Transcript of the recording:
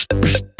Psst, psst.